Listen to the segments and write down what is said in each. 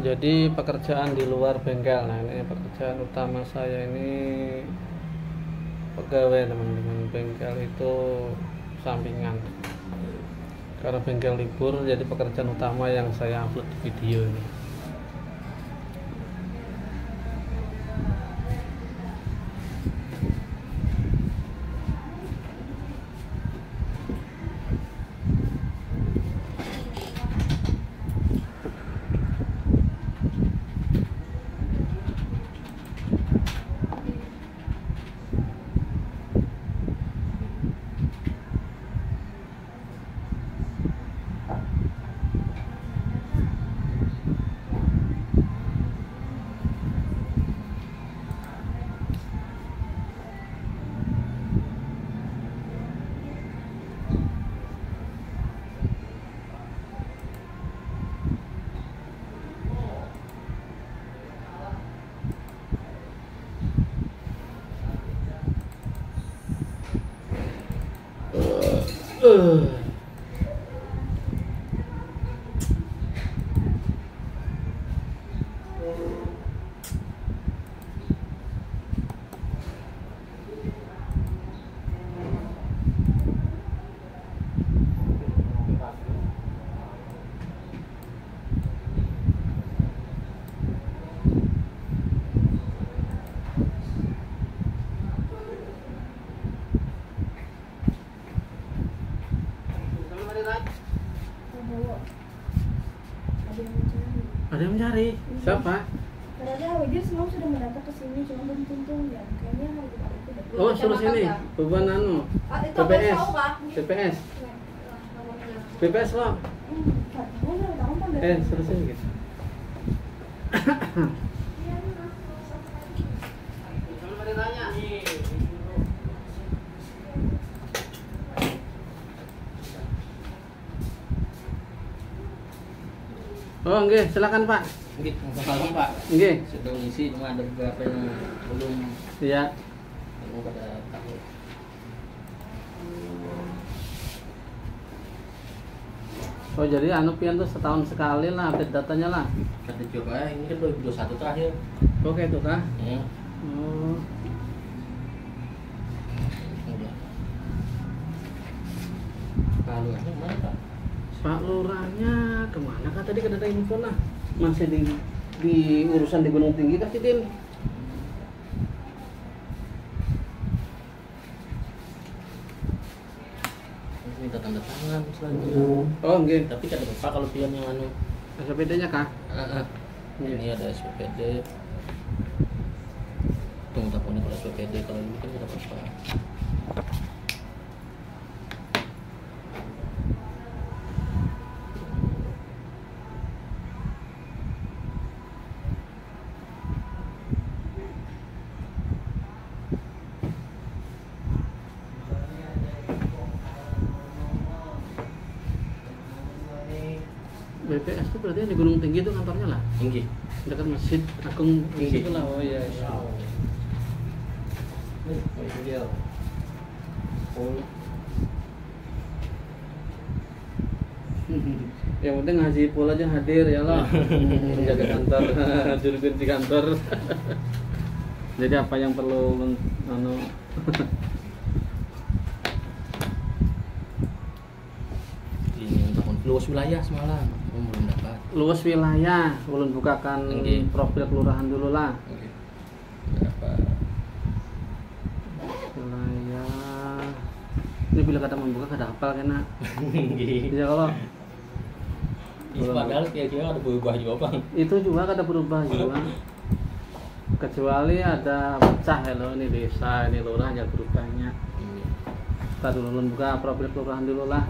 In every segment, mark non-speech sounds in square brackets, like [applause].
jadi pekerjaan di luar bengkel. Nah ini pekerjaan utama saya ini pegawai teman-teman. Bengkel itu sampingan. Karena bengkel libur jadi pekerjaan utama yang saya upload di video ini Eh. Ada yang mencari. Siapa? Padahal dia semua sudah mendata ke sini, cuma belum tentu ya. Kayaknya hari kemarin itu udah- oh suruh sini. Beban anu. Ah, lo tahu, Pak, dari- eh suruh sini gitu [coughs] oh enggak silakan pak Gitu, malam Pak. enggak Sudah ngisi cuma ada beberapa yang belum iya belum pada tahu. oh jadi anu pian tuh setahun sekali lah update datanya lah Kata coba ini kan 2021 terakhir. oke itu kah Ya. oh. Lalu ada mana Pak? Lurahnya ke mana kah tadi kan ada info lah masih di di urusan di Gunung Tinggi kah sih Din? Minta tanda tangan selanjutnya. Oh enggak Tapi kata Bapak kalau pion yang anu SPD-nya kah? Ah, ah. Ini ada SPPD. Tunggu teleponnya kalau SPPD kalau ini kan ada apa-apa. BPS itu berarti di Gunung Tinggi itu kantornya lah Tinggi. dekat masjid Agung Tinggi. itu lah oh iya iya. Oh. [laughs] Oh, yang penting Haji Pul aja hadir ya lah [laughs] menjaga kantor [laughs] juru kunci kantor jadi apa yang perlu anu ini tahun luas wilayah semalam. Oh, belum dapat. luas wilayah ulun bukakan Oke. profil kelurahan dulu lah dapat. wilayah ini bila kata membuka kada hafal kena Tinggi. ya kalau padahal kira-kira ada berubah juga bang. itu juga kada berubah juga kecuali ada pecah ya loh ini desa ini lurah ya berubahnya kita dulu buka profil kelurahan dulu lah.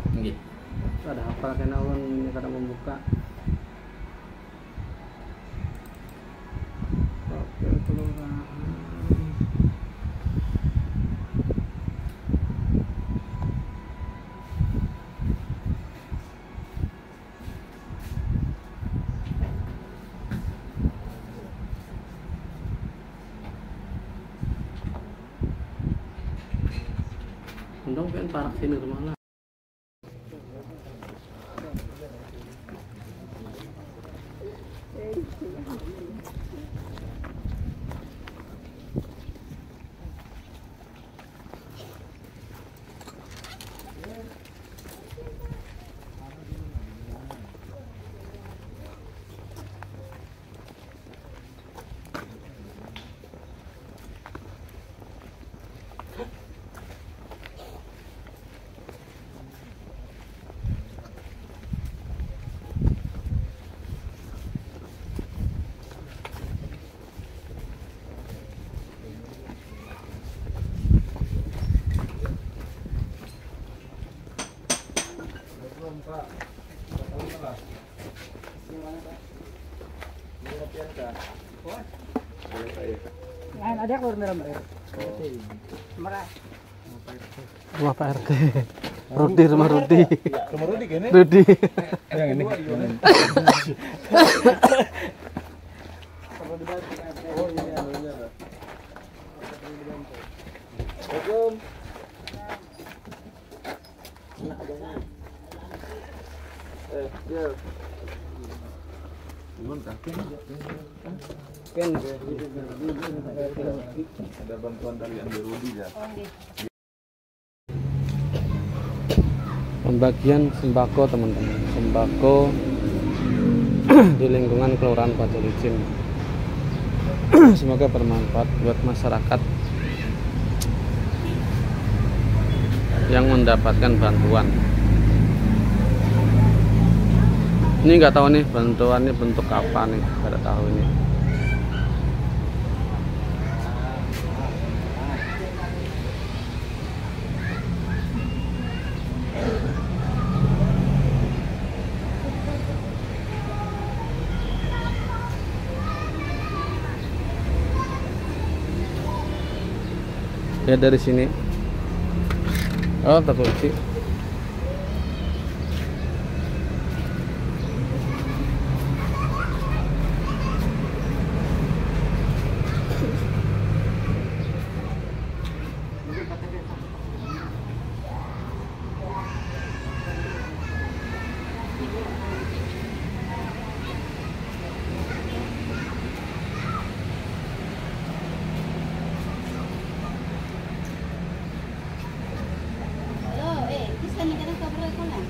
Ada hafal kena ulun ini kada membuka profil kelurahan Untung kan parak sini rumah lah. Eh, Lain ada keluar merah merah. Merah. Rumah Pak RT. Rudi, rumah Rudi. Rumah Rudi kene. Rudi. Yang ini. Ada bantuan dari Andi Rudi ya. Pembagian sembako teman-teman. Sembako [clears throat] di lingkungan Kelurahan Batu Licin. [clears throat] Semoga bermanfaat buat masyarakat yang mendapatkan bantuan. Ini nggak tahu nih bantuan ini bentuk apa nih, pada tahu ini. Ya dari sini. Oh, terkunci. Halo, eh, bisa nih kita kabar apa lah?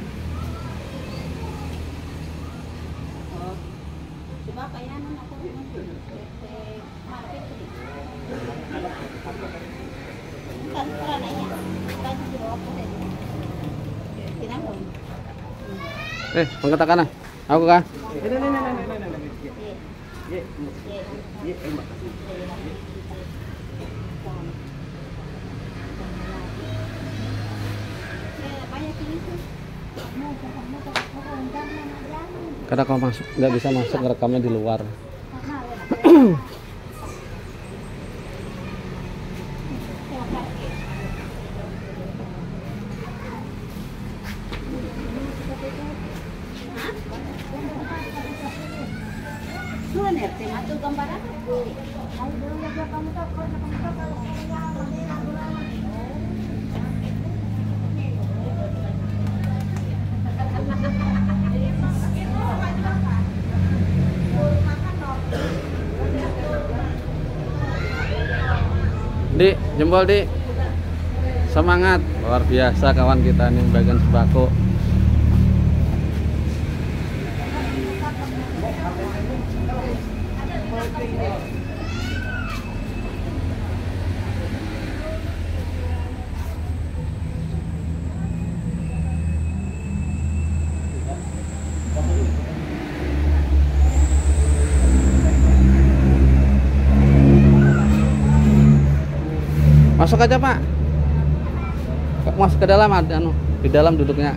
Oh, coba apa ya non aku nanti eh market tadi. Bukan peran aja, baju di bawah apa tadi? Tidak dong. Eh, angkat tangan ah. Aku kah? Ini ini ini ini ini ini. Ye, Ye, ye, ye, terima kasih. Eh, banyak ini tuh. Mau mau mau mau rendang mana jangan. Karena kalau masuk nggak bisa masuk rekamnya di luar. Karena ada. Di, jempol di. Semangat, luar biasa kawan kita nih bagian sembako. Masuk aja, Pak. Masuk ke dalam ada anu, di dalam duduknya.